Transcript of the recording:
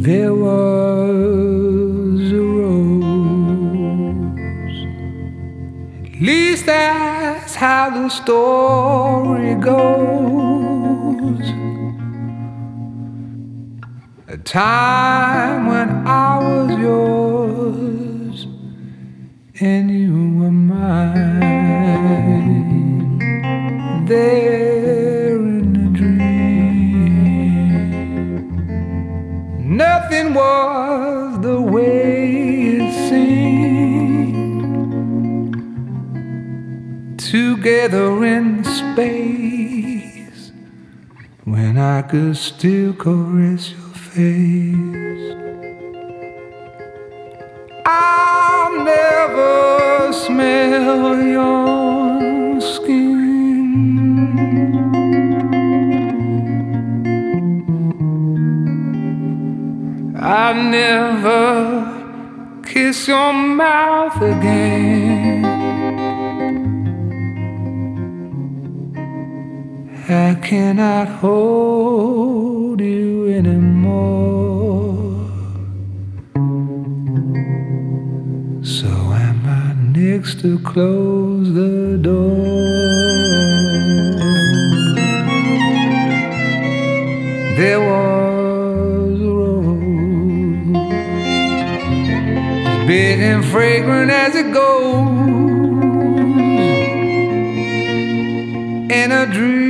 There was a rose. At least that's how the story goes. A time when I was yours and you were mine. Together in space, when I could still caress your face. I'll never smell your skin. I'll never kiss your mouth again. I cannot hold you anymore. So am I next to close the door? There was a rose, big and fragrant as it goes, in a dream